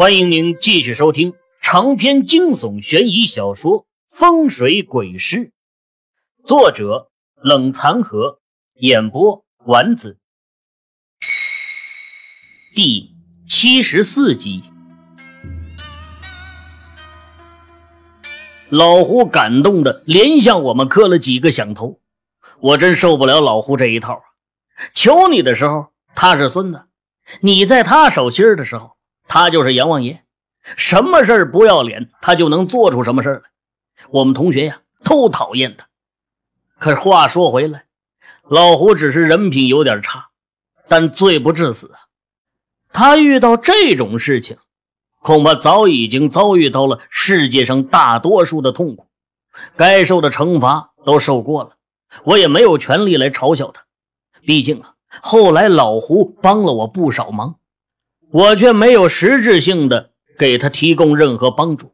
欢迎您继续收听长篇惊悚悬疑小说《风水鬼师》，作者冷残河，演播丸子，第七十四集。老胡感动的连向我们磕了几个响头，我真受不了老胡这一套啊！求你的时候他是孙子，你在他手心的时候。他就是阎王爷，什么事儿不要脸，他就能做出什么事来。我们同学呀，都讨厌他。可是话说回来，老胡只是人品有点差，但罪不至死啊。他遇到这种事情，恐怕早已经遭遇到了世界上大多数的痛苦，该受的惩罚都受过了。我也没有权利来嘲笑他，毕竟啊，后来老胡帮了我不少忙。我却没有实质性的给他提供任何帮助，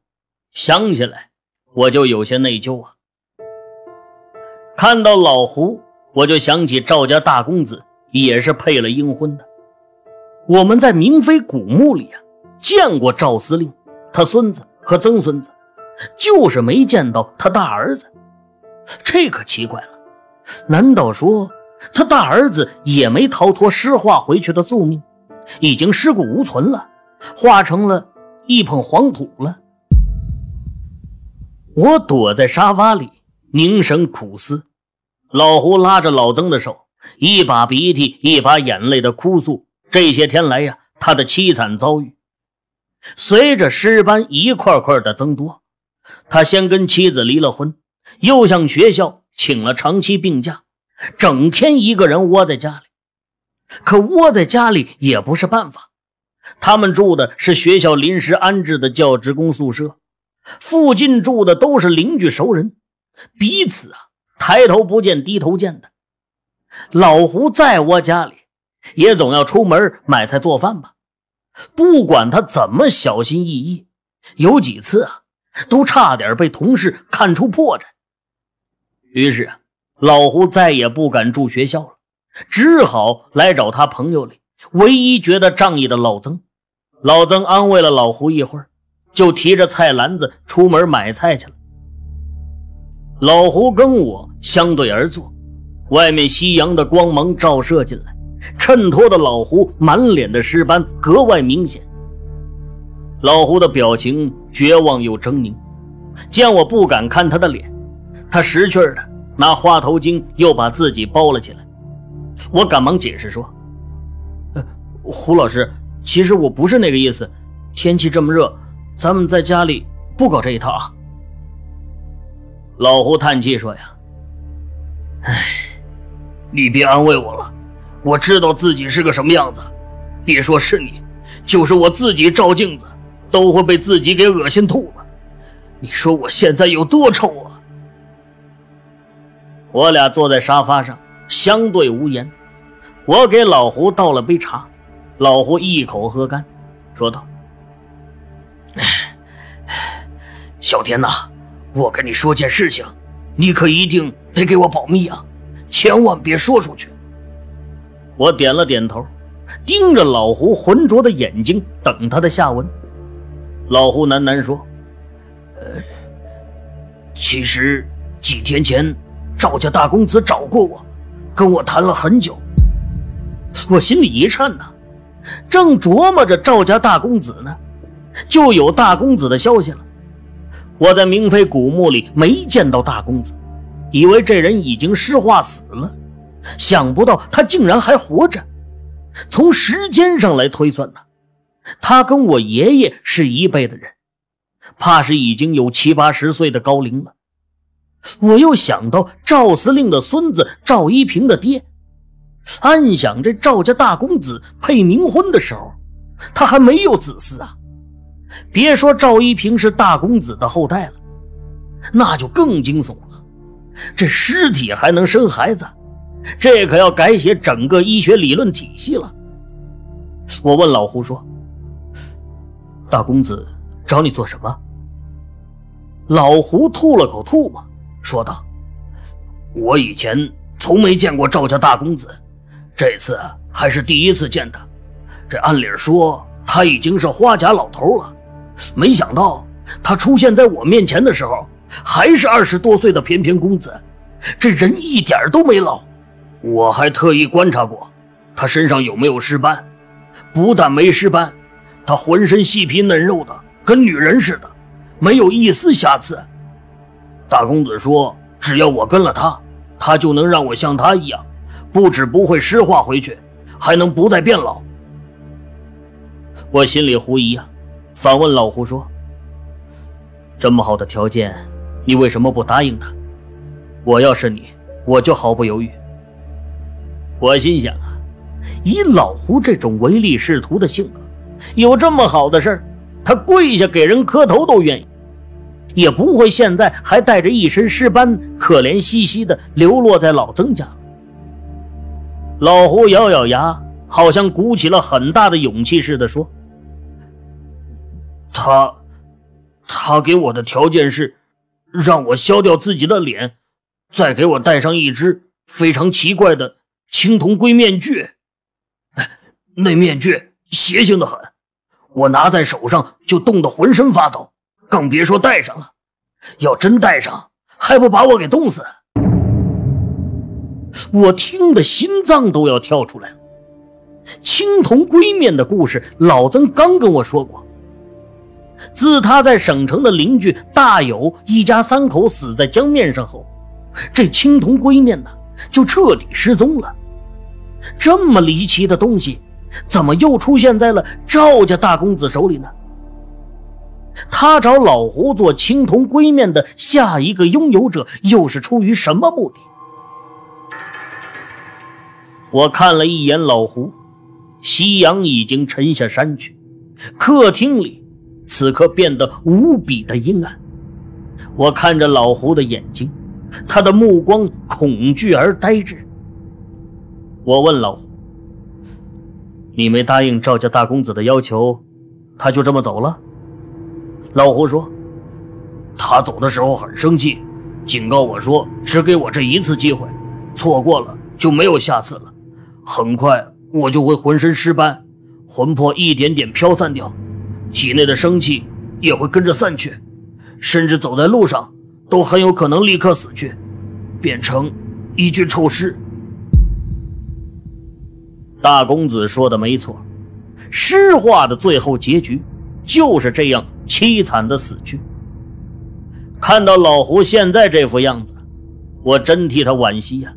想起来我就有些内疚啊。看到老胡，我就想起赵家大公子也是配了阴婚的。我们在明妃古墓里啊见过赵司令、他孙子和曾孙子，就是没见到他大儿子。这可奇怪了，难道说他大儿子也没逃脱尸化回去的宿命？已经尸骨无存了，化成了一捧黄土了。我躲在沙发里凝神苦思。老胡拉着老曾的手，一把鼻涕一把眼泪的哭诉这些天来呀他的凄惨遭遇。随着尸斑一块块的增多，他先跟妻子离了婚，又向学校请了长期病假，整天一个人窝在家里。可窝在家里也不是办法，他们住的是学校临时安置的教职工宿舍，附近住的都是邻居熟人，彼此啊抬头不见低头见的。老胡在窝家里，也总要出门买菜做饭吧。不管他怎么小心翼翼，有几次啊，都差点被同事看出破绽。于是啊，老胡再也不敢住学校了。只好来找他朋友里唯一觉得仗义的老曾。老曾安慰了老胡一会儿，就提着菜篮子出门买菜去了。老胡跟我相对而坐，外面夕阳的光芒照射进来，衬托的老胡满脸的尸斑格外明显。老胡的表情绝望又狰狞，见我不敢看他的脸，他识趣的拿花头巾又把自己包了起来。我赶忙解释说：“，胡老师，其实我不是那个意思。天气这么热，咱们在家里不搞这一套啊。”老胡叹气说：“呀，哎，你别安慰我了，我知道自己是个什么样子。别说是你，就是我自己照镜子，都会被自己给恶心吐了。你说我现在有多丑啊？”我俩坐在沙发上。相对无言，我给老胡倒了杯茶，老胡一口喝干，说道：“小天呐，我跟你说件事情，你可一定得给我保密啊，千万别说出去。”我点了点头，盯着老胡浑浊的眼睛，等他的下文。老胡喃喃说：“呃，其实几天前赵家大公子找过我。”跟我谈了很久，我心里一颤呐，正琢磨着赵家大公子呢，就有大公子的消息了。我在明妃古墓里没见到大公子，以为这人已经尸化死了，想不到他竟然还活着。从时间上来推算呢，他跟我爷爷是一辈的人，怕是已经有七八十岁的高龄了。我又想到赵司令的孙子赵一平的爹，暗想这赵家大公子配冥婚的时候，他还没有子嗣啊。别说赵一平是大公子的后代了，那就更惊悚了。这尸体还能生孩子，这可要改写整个医学理论体系了。我问老胡说：“大公子找你做什么？”老胡吐了口唾沫。说道：“我以前从没见过赵家大公子，这次还是第一次见他。这按理说，他已经是花甲老头了。没想到他出现在我面前的时候，还是二十多岁的翩翩公子，这人一点都没老。我还特意观察过，他身上有没有尸斑？不但没尸斑，他浑身细皮嫩肉的，跟女人似的，没有一丝瑕疵。大公子说，只要我跟了他，他就能让我像他一样，不止不会尸化回去，还能不再变老。我心里狐疑啊，反问老胡说：“这么好的条件，你为什么不答应他？我要是你，我就毫不犹豫。”我心想啊，以老胡这种唯利是图的性格，有这么好的事他跪下给人磕头都愿意，也不会现在还带着一身尸斑，可怜兮兮的流落在老曾家。老胡咬咬牙，好像鼓起了很大的勇气似的说。他，他给我的条件是，让我削掉自己的脸，再给我戴上一只非常奇怪的青铜龟面具。那面具邪性的很，我拿在手上就冻得浑身发抖，更别说戴上了。要真戴上，还不把我给冻死？我听得心脏都要跳出来了。青铜龟面的故事，老曾刚跟我说过。自他在省城的邻居大有一家三口死在江面上后，这青铜龟面呢就彻底失踪了。这么离奇的东西，怎么又出现在了赵家大公子手里呢？他找老胡做青铜龟面的下一个拥有者，又是出于什么目的？我看了一眼老胡，夕阳已经沉下山去，客厅里。此刻变得无比的阴暗。我看着老胡的眼睛，他的目光恐惧而呆滞。我问老胡：“你没答应赵家大公子的要求，他就这么走了？”老胡说：“他走的时候很生气，警告我说只给我这一次机会，错过了就没有下次了。很快我就会浑身尸斑，魂魄一点点飘散掉。”体内的生气也会跟着散去，甚至走在路上都很有可能立刻死去，变成一具臭尸。大公子说的没错，尸化的最后结局就是这样凄惨的死去。看到老胡现在这副样子，我真替他惋惜呀！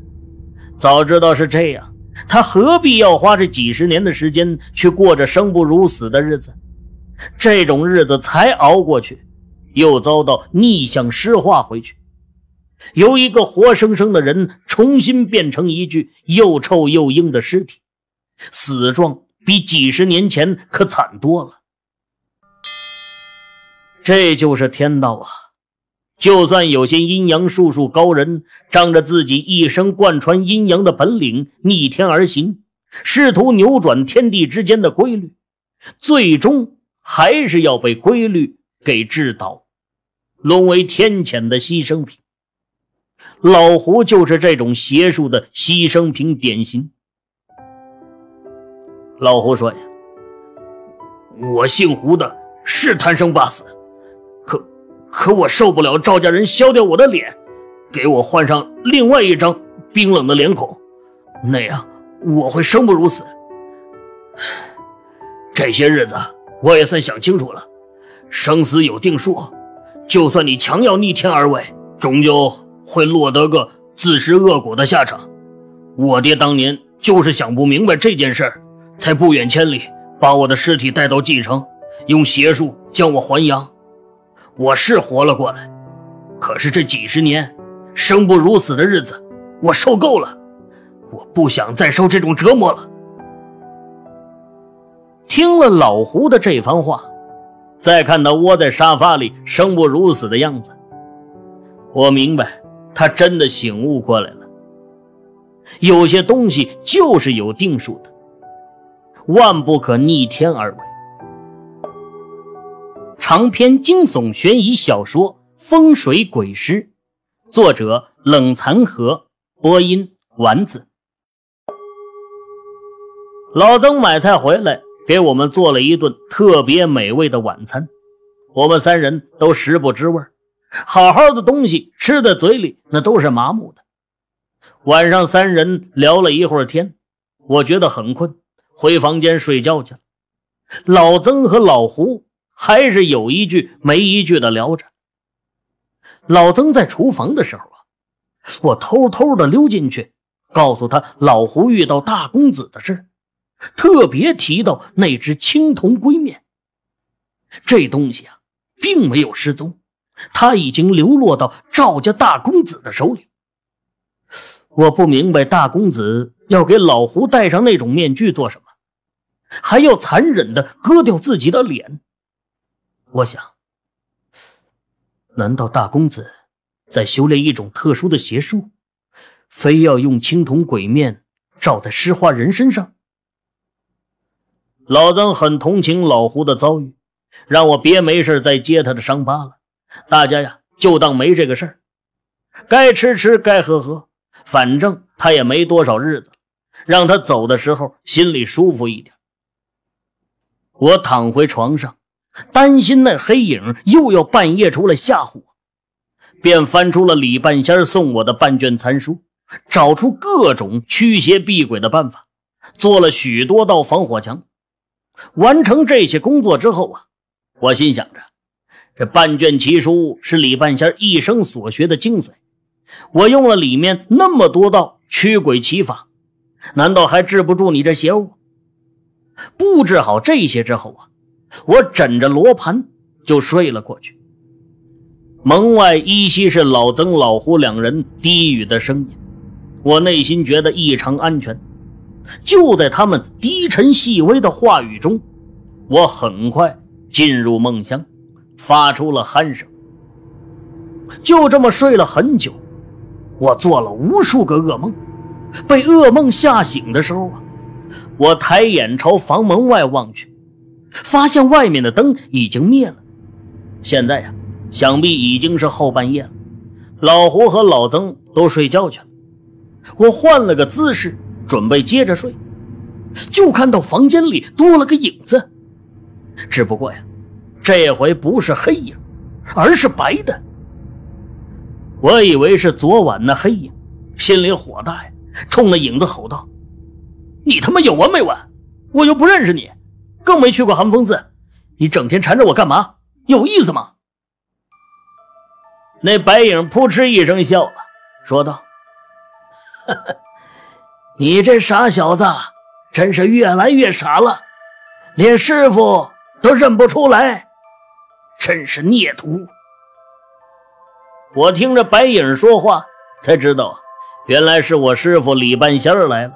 早知道是这样，他何必要花这几十年的时间去过着生不如死的日子？这种日子才熬过去，又遭到逆向尸化回去，由一个活生生的人重新变成一具又臭又硬的尸体，死状比几十年前可惨多了。这就是天道啊！就算有些阴阳术数高人，仗着自己一生贯穿阴阳的本领，逆天而行，试图扭转天地之间的规律，最终。还是要被规律给制倒，沦为天谴的牺牲品。老胡就是这种邪术的牺牲品典型。老胡说呀：“我姓胡的是贪生怕死，可我受不了赵家人削掉我的脸，给我换上另外一张冰冷的脸孔，那样我会生不如死。这些日子。”我也算想清楚了，生死有定数，就算你强要逆天而为，终究会落得个自食恶果的下场。我爹当年就是想不明白这件事儿，才不远千里把我的尸体带到蓟城，用邪术将我还阳。我是活了过来，可是这几十年生不如死的日子，我受够了，我不想再受这种折磨了。听了老胡的这番话，再看他窝在沙发里生不如死的样子，我明白他真的醒悟过来了。有些东西就是有定数的，万不可逆天而为。长篇惊悚悬疑小说《风水鬼尸》，作者冷残河，播音丸子。老曾买菜回来。给我们做了一顿特别美味的晚餐，我们三人都食不知味好好的东西吃在嘴里那都是麻木的。晚上三人聊了一会儿天，我觉得很困，回房间睡觉去了。老曾和老胡还是有一句没一句的聊着。老曾在厨房的时候啊，我偷偷的溜进去，告诉他老胡遇到大公子的事。特别提到那只青铜龟面，这东西啊，并没有失踪，他已经流落到赵家大公子的手里。我不明白大公子要给老胡戴上那种面具做什么，还要残忍的割掉自己的脸。我想，难道大公子在修炼一种特殊的邪术，非要用青铜鬼面罩在石化人身上？老曾很同情老胡的遭遇，让我别没事再揭他的伤疤了。大家呀，就当没这个事儿，该吃吃，该喝喝，反正他也没多少日子，让他走的时候心里舒服一点。我躺回床上，担心那黑影又要半夜出来吓唬我，便翻出了李半仙送我的半卷残书，找出各种驱邪避鬼的办法，做了许多道防火墙。完成这些工作之后啊，我心想着，这半卷奇书是李半仙一生所学的精髓，我用了里面那么多道驱鬼奇法，难道还治不住你这邪物？布置好这些之后啊，我枕着罗盘就睡了过去。门外依稀是老曾、老胡两人低语的声音，我内心觉得异常安全。就在他们低沉细微的话语中，我很快进入梦乡，发出了鼾声。就这么睡了很久，我做了无数个噩梦。被噩梦吓醒的时候啊，我抬眼朝房门外望去，发现外面的灯已经灭了。现在呀，想必已经是后半夜了。老胡和老曾都睡觉去了，我换了个姿势。准备接着睡，就看到房间里多了个影子，只不过呀，这回不是黑影，而是白的。我以为是昨晚那黑影，心里火大呀，冲那影子吼道：“你他妈有完没完？我又不认识你，更没去过寒风寺，你整天缠着我干嘛？有意思吗？”那白影扑哧一声笑了，说道：“。”你这傻小子，真是越来越傻了，连师傅都认不出来，真是孽徒！我听着白影说话，才知道原来是我师傅李半仙来了。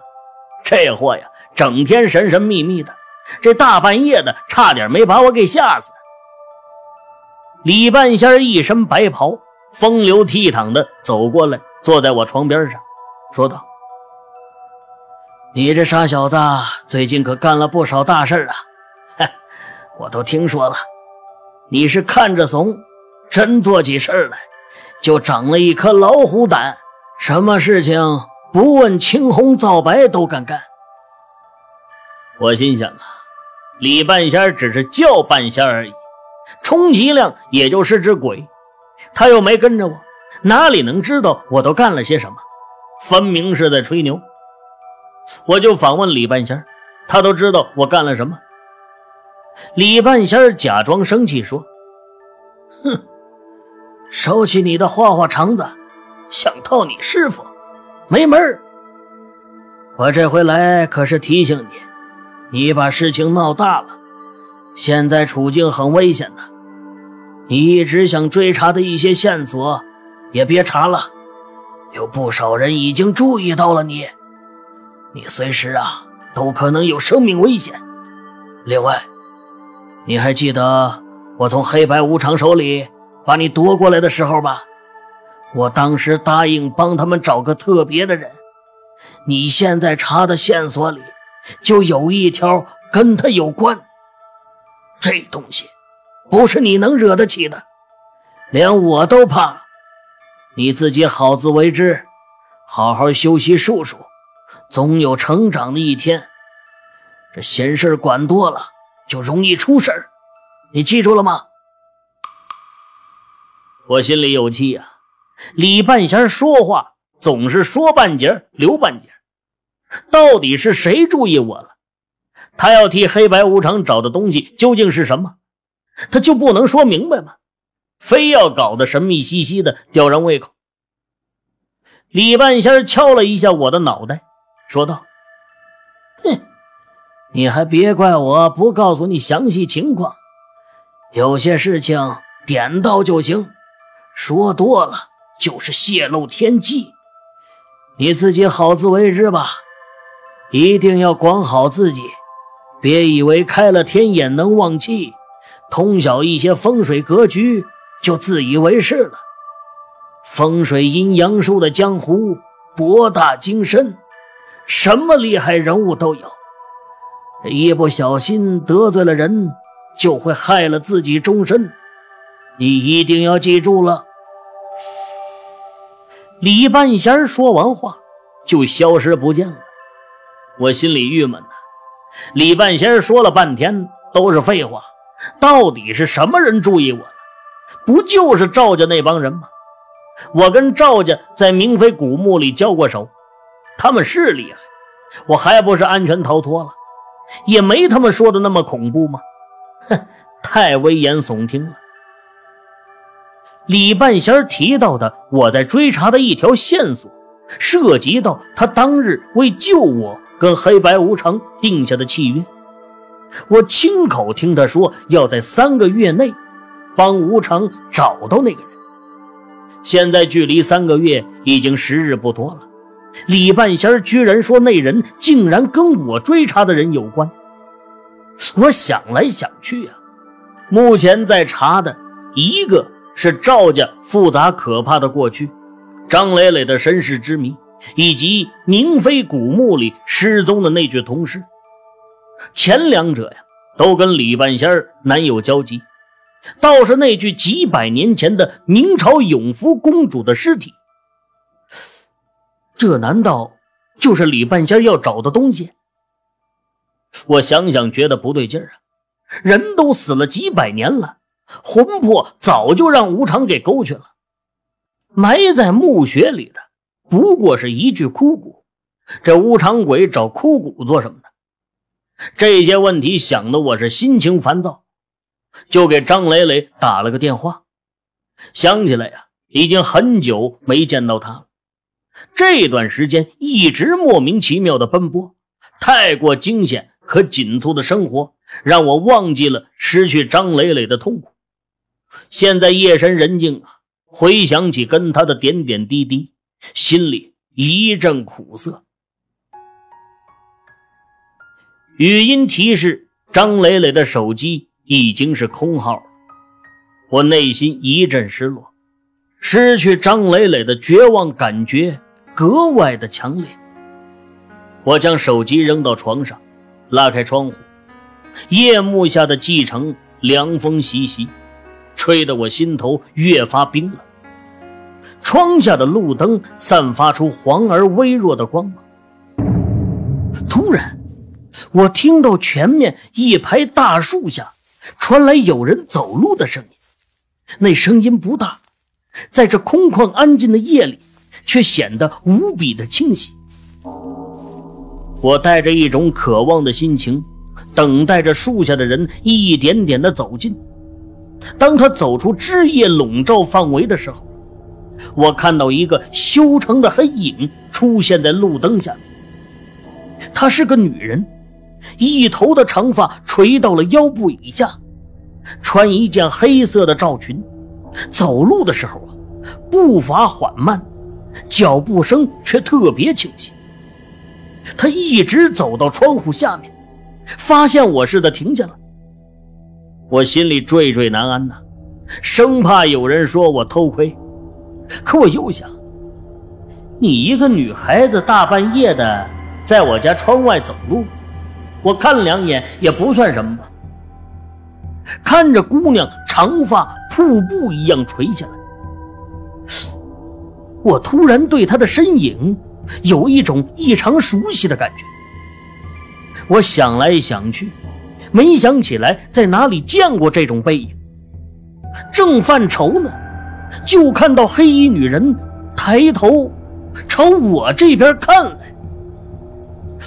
这货呀，整天神神秘秘的，这大半夜的，差点没把我给吓死。李半仙一身白袍，风流倜傥的走过来，坐在我床边上，说道。你这傻小子，最近可干了不少大事啊！哼，我都听说了，你是看着怂，真做起事来就长了一颗老虎胆，什么事情不问青红皂白都敢干。我心想啊，李半仙只是叫半仙而已，充其量也就是只鬼，他又没跟着我，哪里能知道我都干了些什么？分明是在吹牛。我就反问李半仙，他都知道我干了什么。李半仙假装生气说：“哼，收起你的花花肠子，想套你师傅，没门儿！我这回来可是提醒你，你把事情闹大了，现在处境很危险的。你一直想追查的一些线索，也别查了，有不少人已经注意到了你。”你随时啊都可能有生命危险。另外，你还记得我从黑白无常手里把你夺过来的时候吧？我当时答应帮他们找个特别的人。你现在查的线索里就有一条跟他有关。这东西不是你能惹得起的，连我都怕。你自己好自为之，好好休息数数。总有成长的一天。这闲事管多了就容易出事儿，你记住了吗？我心里有气呀，李半仙说话总是说半截留半截，到底是谁注意我了？他要替黑白无常找的东西究竟是什么？他就不能说明白吗？非要搞得神秘兮兮的，吊人胃口。李半仙敲了一下我的脑袋，说道：“哼，你还别怪我不告诉你详细情况。有些事情点到就行，说多了就是泄露天机。你自己好自为之吧，一定要管好自己，别以为开了天眼能忘气，通晓一些风水格局就自以为是了。”风水阴阳术的江湖博大精深，什么厉害人物都有。一不小心得罪了人，就会害了自己终身。你一定要记住了。李半仙说完话，就消失不见了。我心里郁闷呐。李半仙说了半天都是废话，到底是什么人注意我了？不就是赵家那帮人吗？我跟赵家在明妃古墓里交过手，他们是厉害，我还不是安全逃脱了，也没他们说的那么恐怖吗？哼，太危言耸听了。李半仙提到的我在追查的一条线索，涉及到他当日为救我跟黑白无常定下的契约。我亲口听他说要在三个月内帮无常找到那个人。现在距离三个月已经时日不多了，李半仙居然说那人竟然跟我追查的人有关。我想来想去啊，目前在查的一个是赵家复杂可怕的过去，张磊磊的身世之谜，以及宁妃古墓里失踪的那具铜尸。前两者呀，都跟李半仙儿难有交集。倒是那具几百年前的明朝永福公主的尸体，这难道就是李半仙要找的东西？我想想，觉得不对劲儿啊！人都死了几百年了，魂魄早就让无常给勾去了，埋在墓穴里的不过是一具枯骨，这无常鬼找枯骨做什么呢？这些问题想的我是心情烦躁。就给张磊磊打了个电话，想起来呀，已经很久没见到他了。这段时间一直莫名其妙的奔波，太过惊险和紧促的生活，让我忘记了失去张磊磊的痛苦。现在夜深人静啊，回想起跟他的点点滴滴，心里一阵苦涩。语音提示：张磊磊的手机。已经是空号了，我内心一阵失落，失去张磊磊的绝望感觉格外的强烈。我将手机扔到床上，拉开窗户，夜幕下的蓟城凉风习习，吹得我心头越发冰冷。窗下的路灯散发出黄而微弱的光芒。突然，我听到前面一排大树下。传来有人走路的声音，那声音不大，在这空旷安静的夜里，却显得无比的清晰。我带着一种渴望的心情，等待着树下的人一点点的走近。当他走出枝叶笼罩范围的时候，我看到一个修长的黑影出现在路灯下。她是个女人。一头的长发垂到了腰部以下，穿一件黑色的罩裙，走路的时候啊，步伐缓慢，脚步声却特别清晰。他一直走到窗户下面，发现我似的停下了。我心里惴惴难安呐，生怕有人说我偷窥。可我又想，你一个女孩子大半夜的在我家窗外走路。我看两眼也不算什么吧。看着姑娘长发瀑布一样垂下来，我突然对她的身影有一种异常熟悉的感觉。我想来想去，没想起来在哪里见过这种背影。正犯愁呢，就看到黑衣女人抬头朝我这边看来。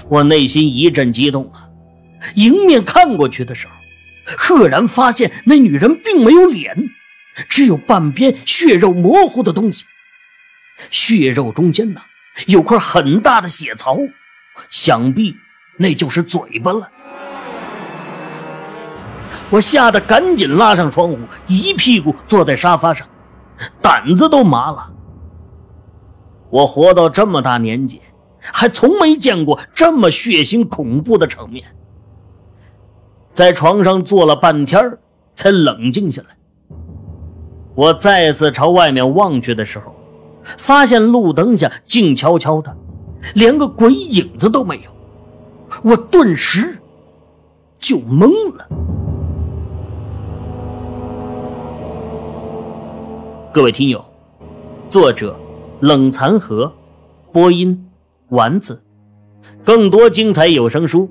我内心一阵激动。啊！迎面看过去的时候，赫然发现那女人并没有脸，只有半边血肉模糊的东西。血肉中间呢，有块很大的血槽，想必那就是嘴巴了。我吓得赶紧拉上窗户，一屁股坐在沙发上，胆子都麻了。我活到这么大年纪，还从没见过这么血腥恐怖的场面。在床上坐了半天，才冷静下来。我再次朝外面望去的时候，发现路灯下静悄悄的，连个鬼影子都没有。我顿时就懵了。各位听友，作者冷残荷，播音丸子，更多精彩有声书。